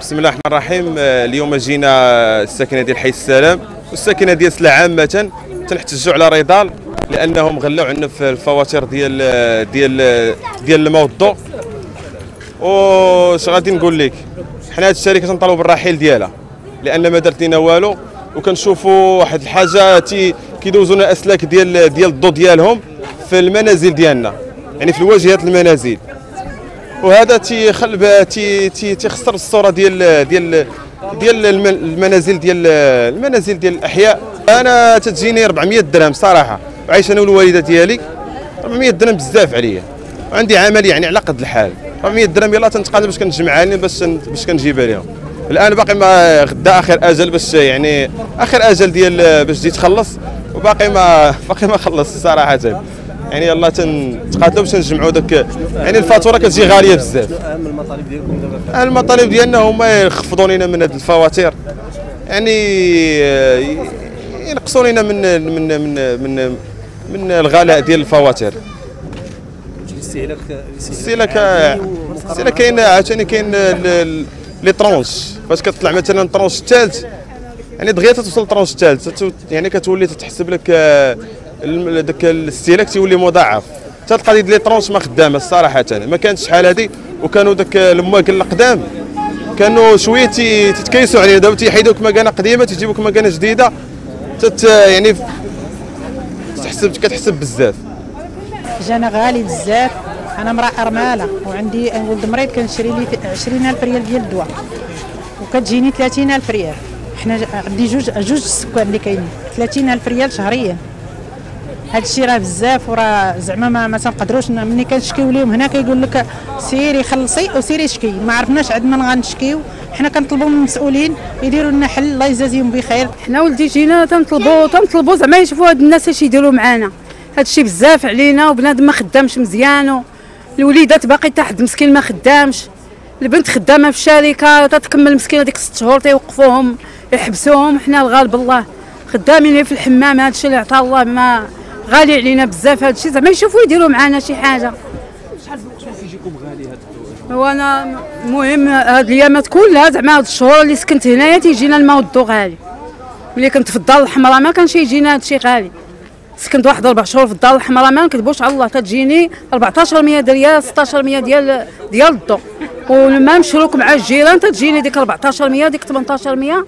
بسم الله الرحمن الرحيم. آه، اليوم جينا الساكنة ديال حي السلام. والساكنة ديال سلا عامة تنحتجوا على رضال لأنهم غلاو عندنا في الفواتير ديال ديال ديال الماء والضوء واش غادي نقول لك؟ حنا هذه الشركة تنطالبوا بالرحيل ديالها لأن ما دارت لنا والو. وكنشوفوا واحد الحاجة تي كيدوزوا لنا أسلاك ديال ديال الضوء ديالهم في المنازل ديالنا. يعني في الواجهات المنازل. وهذا تيخلب تي تي تيخسر الصورة ديال ديال ديال الم- المنازل ديال المنازل ديال الأحياء. أنا تتجيني 400 درهم صراحة. وعايش أنا والوالدة ديالي. 400 درهم بزاف عليا. وعندي عمل يعني على قد الحال. 400 درهم يلاه تنتقادم باش كنجمعها لهم باش باش كنجيبها لهم الآن باقي ما غدا آخر أجل باش يعني آخر أجل ديال باش تجي تخلص. وباقي ما باقي ما خلص صراحة. يعني يلا تنتقاتلوا باش نجمعوا داك يعني الفاتورة كتجي غالية بزاف. اهم المطالب ديالكم دابا المطالب ديالنا هما يخفضوا لنا من هذه الفواتير. يعني آه، ينقصوا لنا من من من من من الغلاء ديال الفواتير. الاستهلاك السيله السيله كاين عاوتاني كاين لي طرونش. فاش كتطلع مثلا الطرونش الثالث يعني دغيا توصل الطرونش الثالث يعني كتولي تتحسب لك آه، داك الاستهلاك تيولي مضاعف. حتى القضية ديال لي طرونش ما خدامة الصراحه ما كانتش شحال هذه وكانوا داك المواكل القدام كانوا شوية تتكيسوا علينا دابا تيحيدوك مكانة قديمة تيجيبوك مكانة جديدة. تت يعني تحسب كتحسب بزاف. جانا غالي بزاف. أنا امرأة ارمله وعندي ولد مريض كنشري لي 20000 ريال ديال الدواء. وكتجيني 30000 ريال. حنا عندي جوج جوج السكان اللي كاينين. 30000 ريال شهريا. هذا الشيء راه بزاف وراه زعما ما, ما تنقدروش. ملي كنشكيو ليهم هنا كيقول لك سيري خلصي وسيري شكي. ما عرفناش عندنا من غنشكيو. حنا كنطلبوا من المسؤولين يديروا لنا حل. الله يجازيهم بخير. حنا ولدي جينا تنطلبوا تنطلبوا زعما يشوفوا هاد الناس اش يديروا معانا. هاد الشيء بزاف علينا وبنادم ما خدامش مزيان الوليدات باقي حتى حد مسكين ما خدامش. البنت خدامة في الشركة تتكمل مسكينة ديك ست شهور تيوقفوهم يحبسوهم. حنا الغالب الله خدامين في الحمام. هاد الشيء اللي عطا الله ما غالي علينا بزاف هاد الشيء. زعما يشوفوا يديروا معانا شي حاجة. هو أنا المهم هاد الأيامات كلها زعما هاد الشهور اللي سكنت هنايا تيجينا الماء والضو غالي. ملي كنت في الدار الحمراء ما كانش يجينا هادشي غالي. سكنت واحد أربع شهور في الدار الحمراء ما نكذبوش على الله تجيني 1400 ريال 1600 ديال ديال الضو ولما مشروك مع الجيران تجيني ديك 1400 ديك 1800 د-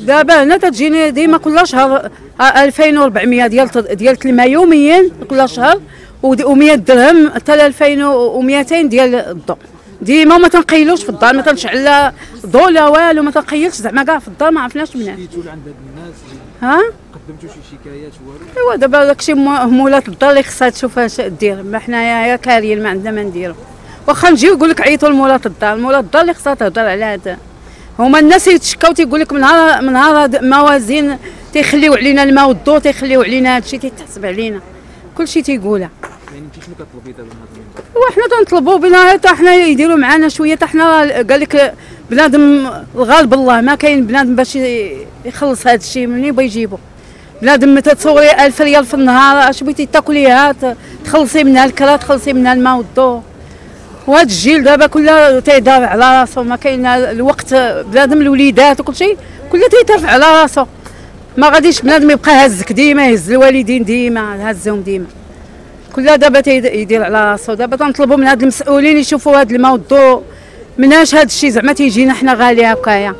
دابا هنا تجيني ديما كل شهر آه، 2400 ديال ديال الماء يوميا كل شهر و100 درهم حتى 2200 ديال الضو. ديما ما تنقيلوش في الدار ما تنشعل لا ضو لا والو ما تنقيلش زعما كاع في الدار ما عرفناش منين. شكيتوا لعند هاد الناس ها؟ قدمتوا شي شكايات والو؟ أيوا دابا داكشي مو- مولات الدار اللي خصها تشوف اش دير. ما حنايا يا كاريين ما عندنا ما نديرو. واخا نجيو يقول لك عيطوا لمولات الدار. مولات الدار اللي خصها تهضر على هذا هما الناس يتشكاو تيقول لك من نهار من نهار موازين تيخليو علينا الماء والضو تيخليو علينا هادشي تيتحسب علينا. كلشي تيقولها يعني انت شنو كطلبي دابا من هذا وحنا تنطلبوا بنا حتى حنا يديروا معنا شوية حتى حنا قال لك بنادم الغالب الله ما كاين بنادم باش يخلص هذا الشيء منين يبغى يجيبو؟ بنادم متى تصوري 1000 ريال في النهار أش بغيتي تاكليها تخلصي منها الكرا تخلصي منها الماء والضو وهذا الجيل دابا كله تيدار على راسو ما كاين الوقت بنادم الوليدات وكل شيء كله تيترفع على راسو. ما غاديش بنادم يبقى هزك ديما يهز الوالدين ديما هزهم ديما. كلها دابا تيد- يدير على راسو. دابا تنطلبوا من هاد المسؤولين يشوفوا هاد الماء والضوء مناش هاد الشيء؟ زعما تيجينا حنا غالي هكايا.